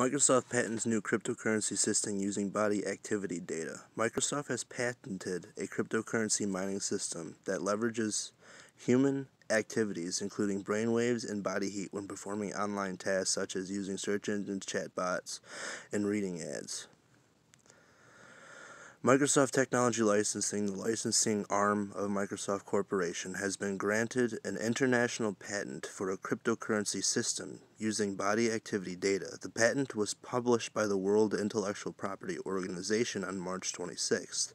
Microsoft patents new cryptocurrency system using body activity data. Microsoft has patented a cryptocurrency mining system that leverages human activities, including brainwaves and body heat, when performing online tasks such as using search engines, chatbots, and reading ads. Microsoft Technology Licensing, the licensing arm of Microsoft Corporation, has been granted an international patent for a cryptocurrency system using body activity data. The patent was published by the World Intellectual Property Organization on March 26th.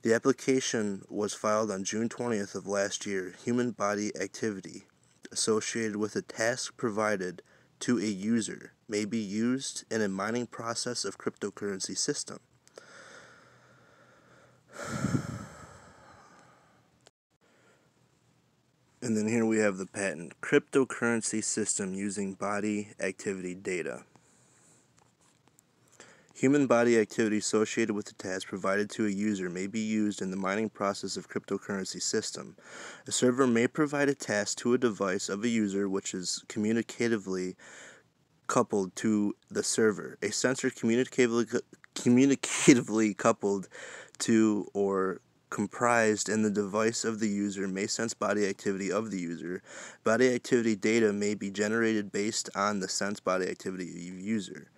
The application was filed on June 20th of last year. Human body activity associated with a task provided to a user may be used in a mining process of cryptocurrency system. And then here we have the patent cryptocurrency system using body activity data. Human body activity associated with the task provided to a user may be used in the mining process of cryptocurrency system. A server may provide a task to a device of a user which is communicatively coupled to the server. A sensor communicatively communicatively coupled to or comprised in the device of the user may sense body activity of the user. Body activity data may be generated based on the sense body activity of the user.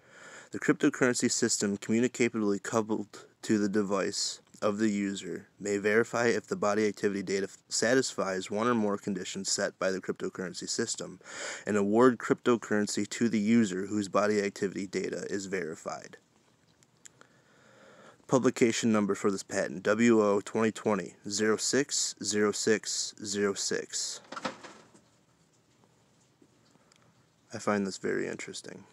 The cryptocurrency system communicatively coupled to the device of the user may verify if the body activity data satisfies one or more conditions set by the cryptocurrency system and award cryptocurrency to the user whose body activity data is verified publication number for this patent WO 2020 060606. I find this very interesting.